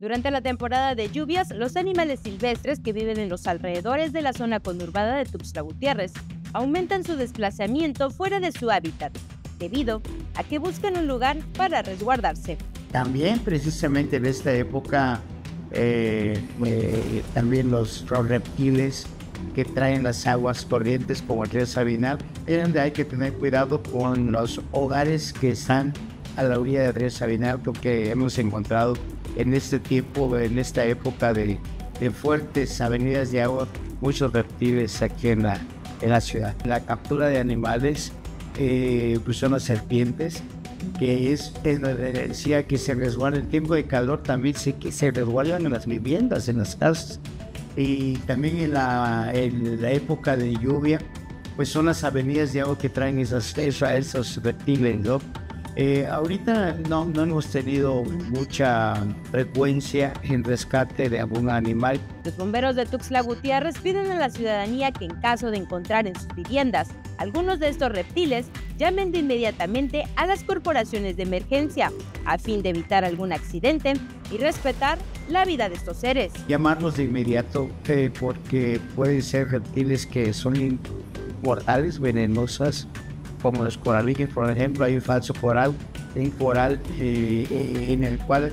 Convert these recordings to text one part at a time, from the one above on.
Durante la temporada de lluvias, los animales silvestres que viven en los alrededores de la zona conurbada de Tuxtla Gutiérrez aumentan su desplazamiento fuera de su hábitat, debido a que buscan un lugar para resguardarse. También precisamente en esta época, eh, eh, también los reptiles que traen las aguas corrientes como el río Sabinal, es donde hay que tener cuidado con los hogares que están a la orilla del río Sabinal, porque hemos encontrado en este tiempo, en esta época de, fuertes avenidas de agua, muchos reptiles aquí en la, en la ciudad. La captura de animales eh, pues son las serpientes, que es, decía que se resguardan en tiempo de calor, también se, que se resguardan en las viviendas, en las casas y también en la, en la época de lluvia, pues son las avenidas de agua que traen esas, esos reptiles, ¿no? Eh, ahorita no, no hemos tenido mucha frecuencia en rescate de algún animal. Los bomberos de Tuxtla Gutiérrez piden a la ciudadanía que en caso de encontrar en sus viviendas algunos de estos reptiles, llamen de inmediatamente a las corporaciones de emergencia a fin de evitar algún accidente y respetar la vida de estos seres. Llamarlos de inmediato eh, porque pueden ser reptiles que son mortales, venenosas, como los coralillos, por ejemplo, hay un falso coral, un coral eh, en el cual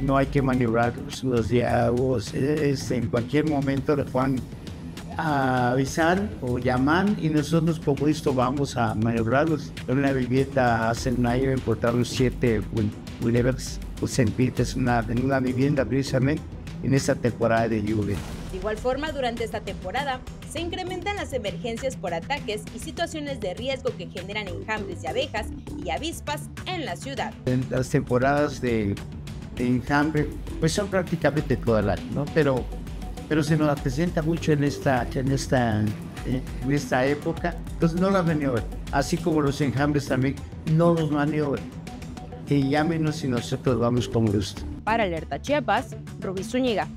no hay que maniobrar los diálogos, en cualquier momento le pueden avisar o llamar y nosotros como esto vamos a maniobrarlos. En una vivienda hace un año importaron siete Wilevers pues, una, en una vivienda precisamente en esta temporada de lluvia. De igual forma, durante esta temporada se incrementan las emergencias por ataques y situaciones de riesgo que generan enjambres de abejas y avispas en la ciudad. En las temporadas de, de enjambre, pues son prácticamente toda la año, ¿no? Pero, pero se nos presenta mucho en esta, en esta, en esta época, entonces no la maniobran. Así como los enjambres también no los maniobran. Que llámenos y nosotros vamos con gusto. Para Alerta Chiapas, Rubí Zúñiga.